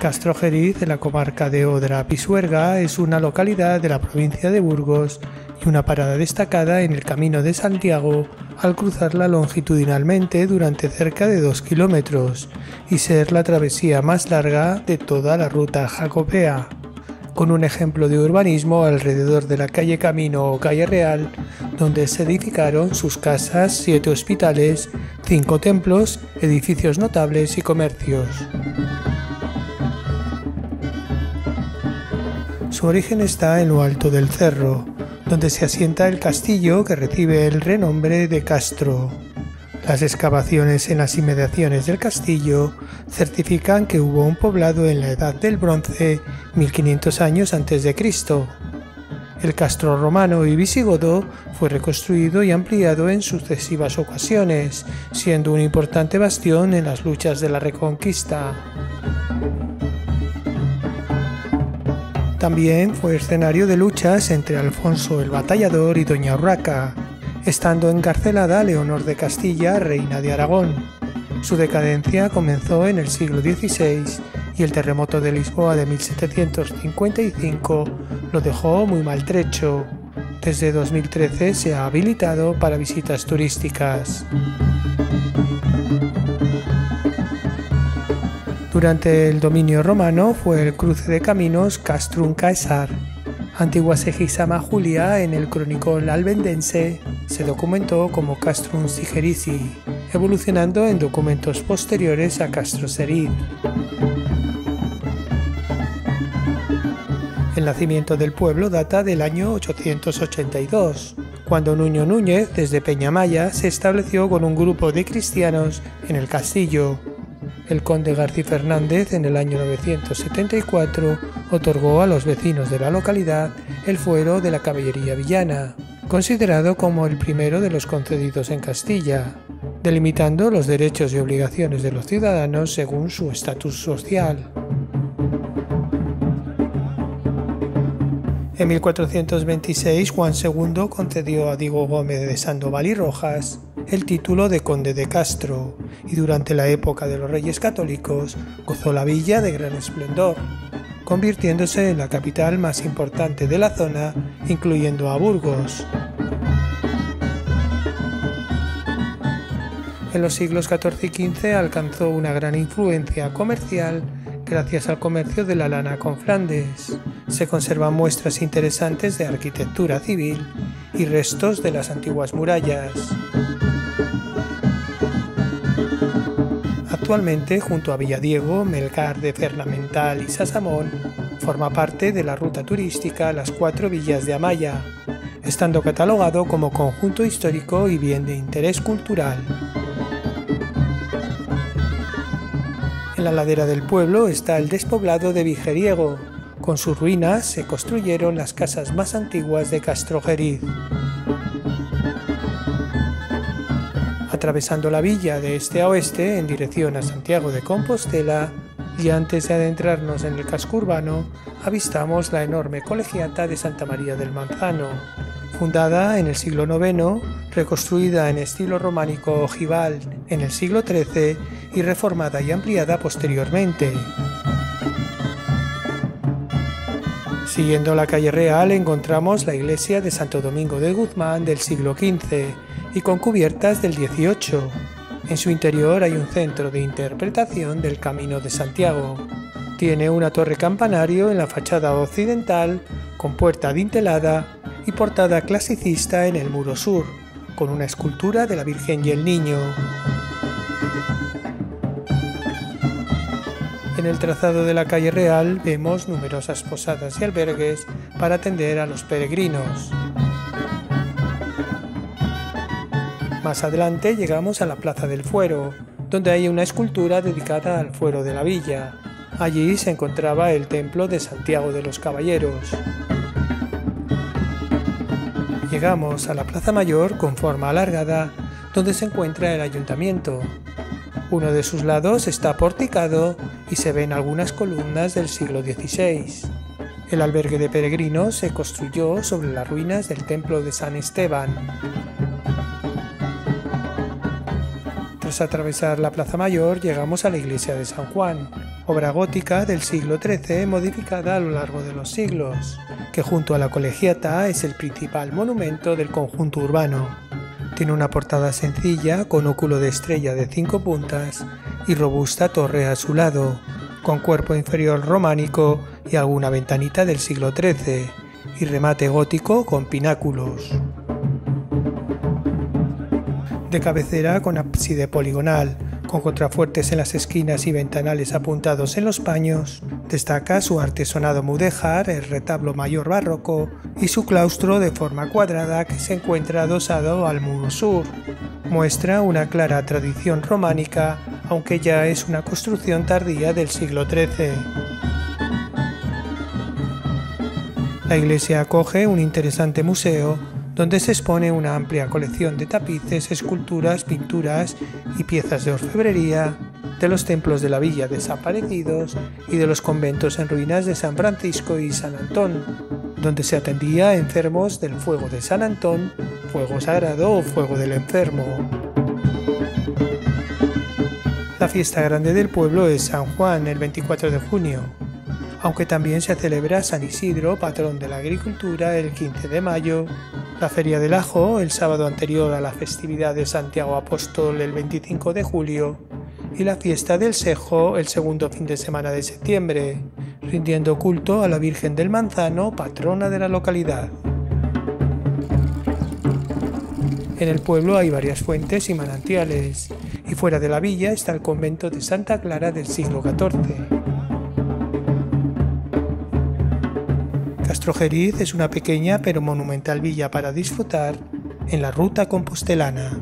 Castrojeriz, en la comarca de Odra Pisuerga, es una localidad de la provincia de Burgos y una parada destacada en el Camino de Santiago al cruzarla longitudinalmente durante cerca de dos kilómetros y ser la travesía más larga de toda la ruta jacobea. Con un ejemplo de urbanismo alrededor de la calle Camino o calle Real, donde se edificaron sus casas, siete hospitales, cinco templos, edificios notables y comercios. Su origen está en lo alto del cerro, donde se asienta el castillo que recibe el renombre de Castro. Las excavaciones en las inmediaciones del castillo certifican que hubo un poblado en la Edad del Bronce 1500 años antes de Cristo. El castro romano y visigodo fue reconstruido y ampliado en sucesivas ocasiones, siendo un importante bastión en las luchas de la Reconquista. También fue escenario de luchas entre Alfonso el Batallador y Doña Urraca, estando encarcelada Leonor de Castilla, reina de Aragón. Su decadencia comenzó en el siglo XVI y el terremoto de Lisboa de 1755 lo dejó muy maltrecho. Desde 2013 se ha habilitado para visitas turísticas. Durante el dominio romano fue el cruce de caminos Castrum Caesar. Antigua Segisama Julia en el cronicón albendense se documentó como Castrum Sigerici, evolucionando en documentos posteriores a Castro Serid. El nacimiento del pueblo data del año 882, cuando Nuño Núñez desde Peñamaya se estableció con un grupo de cristianos en el castillo el conde García Fernández en el año 974 otorgó a los vecinos de la localidad el fuero de la caballería villana, considerado como el primero de los concedidos en Castilla, delimitando los derechos y obligaciones de los ciudadanos según su estatus social. En 1426 Juan II concedió a Diego Gómez de Sandoval y Rojas el título de conde de Castro y durante la época de los reyes católicos gozó la villa de gran esplendor, convirtiéndose en la capital más importante de la zona, incluyendo a Burgos. En los siglos XIV y XV alcanzó una gran influencia comercial gracias al comercio de la lana con Flandes. Se conservan muestras interesantes de arquitectura civil y restos de las antiguas murallas. Actualmente, junto a Villadiego, Melgar de Fernamental y Sasamón, forma parte de la ruta turística Las Cuatro Villas de Amaya, estando catalogado como conjunto histórico y bien de interés cultural. En la ladera del pueblo está el despoblado de Vigeriego. Con sus ruinas se construyeron las casas más antiguas de Castrojeriz. atravesando la villa de este a oeste en dirección a Santiago de Compostela y antes de adentrarnos en el casco urbano, avistamos la enorme colegiata de Santa María del Manzano, fundada en el siglo IX, reconstruida en estilo románico ojival en el siglo XIII y reformada y ampliada posteriormente. Siguiendo la calle Real encontramos la iglesia de Santo Domingo de Guzmán del siglo XV, y con cubiertas del 18. En su interior hay un centro de interpretación del Camino de Santiago. Tiene una torre campanario en la fachada occidental con puerta dintelada y portada clasicista en el muro sur, con una escultura de la Virgen y el Niño. En el trazado de la calle Real vemos numerosas posadas y albergues para atender a los peregrinos. Más adelante llegamos a la Plaza del Fuero, donde hay una escultura dedicada al fuero de la villa. Allí se encontraba el templo de Santiago de los Caballeros. Llegamos a la Plaza Mayor con forma alargada, donde se encuentra el ayuntamiento. Uno de sus lados está porticado y se ven algunas columnas del siglo XVI. El albergue de peregrinos se construyó sobre las ruinas del templo de San Esteban Tras atravesar la Plaza Mayor llegamos a la iglesia de San Juan, obra gótica del siglo XIII modificada a lo largo de los siglos, que junto a la colegiata es el principal monumento del conjunto urbano. Tiene una portada sencilla con óculo de estrella de cinco puntas y robusta torre a su lado, con cuerpo inferior románico y alguna ventanita del siglo XIII, y remate gótico con pináculos. De cabecera con ábside poligonal, con contrafuertes en las esquinas y ventanales apuntados en los paños, destaca su artesonado mudéjar, el retablo mayor barroco y su claustro de forma cuadrada que se encuentra adosado al muro sur. Muestra una clara tradición románica, aunque ya es una construcción tardía del siglo XIII. La iglesia acoge un interesante museo donde se expone una amplia colección de tapices, esculturas, pinturas y piezas de orfebrería de los templos de la villa desaparecidos y de los conventos en ruinas de San Francisco y San Antón, donde se atendía a enfermos del fuego de San Antón, fuego sagrado o fuego del enfermo. La fiesta grande del pueblo es San Juan el 24 de junio, aunque también se celebra San Isidro, patrón de la agricultura, el 15 de mayo, la Feria del Ajo el sábado anterior a la festividad de Santiago Apóstol el 25 de julio y la fiesta del Sejo el segundo fin de semana de septiembre, rindiendo culto a la Virgen del Manzano, patrona de la localidad. En el pueblo hay varias fuentes y manantiales, y fuera de la villa está el convento de Santa Clara del siglo XIV. Castrojeriz es una pequeña pero monumental villa para disfrutar en la ruta compostelana.